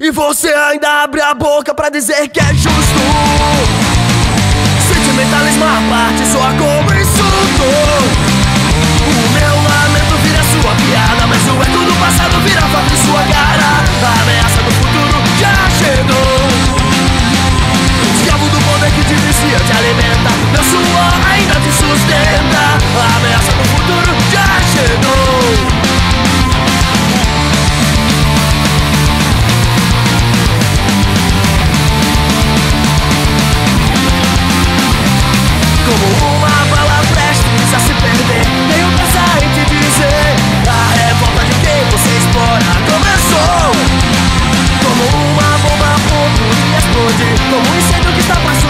E você ainda abre a boca pra dizer que é justo. Sentimentalismo é à parte, soa como insulto O meu lamento vira sua piada Mas o eco do passado vira fato em sua cara. A ameaça do futuro já chegou. Escravo do poder que te vicia, te alimenta na sua como isso é que está passando